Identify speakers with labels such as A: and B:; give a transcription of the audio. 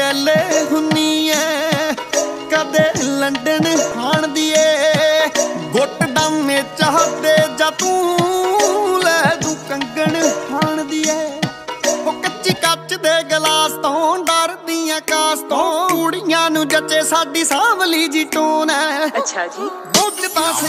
A: ਐਲੇ ਹੁੰਨੀ ਐ ਕਦੇ ਲੰਡਨ ਖਾਣਦੀ ਏ ਗੁੱਟ ਡਾਮੇ ਚਾਹਦੇ ਜਾਂ ਤੂੰ ਲੈ ਦੂ ਕੰਗਣ ਖਾਣਦੀ ਏ ਉਹ ਕੱਚੀ ਕੱਚ ਦੇ ਗਲਾਸ ਤੋਂ ਡਰਦੀਆਂ ਕਾਸ ਤੋਂ ਕੁੜੀਆਂ ਨੂੰ ਜੱਚੇ ਸਾਡੀ ਸਾਂਵਲੀ ਜੀ ਟੋਨ ਐ
B: ਅੱਛਾ ਜੀ।
A: ਉੱਚ ਤਾਂ ਸੀ